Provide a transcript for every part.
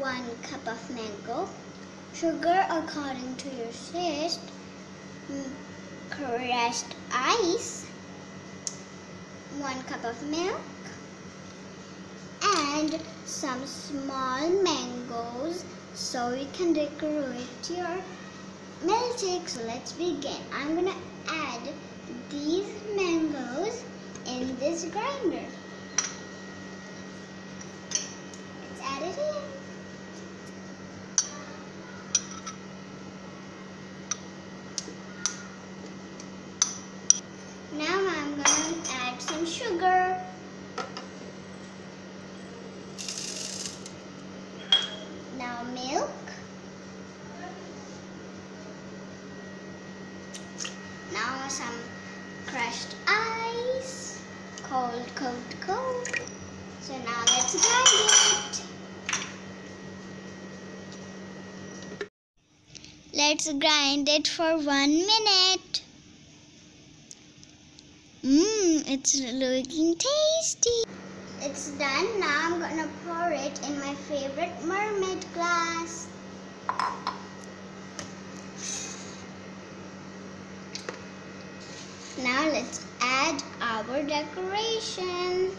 1 cup of mango, sugar according to your taste, mm, crushed ice, 1 cup of milk, and some small mangoes so you can decorate your milkshake. So let's begin. I'm gonna add these mangoes in this grinder. Let's add it in. Now I'm gonna add some sugar. Now milk. Now some crushed ice. Cold, cold, cold. So now let's grind it. Let's grind it for one minute. Mmm, it's looking tasty. It's done. Now I'm gonna pour it in my favorite mermaid glass. Now let's add our decoration.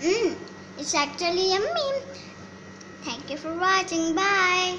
Mmm, it's actually yummy. Thank you for watching. Bye.